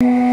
you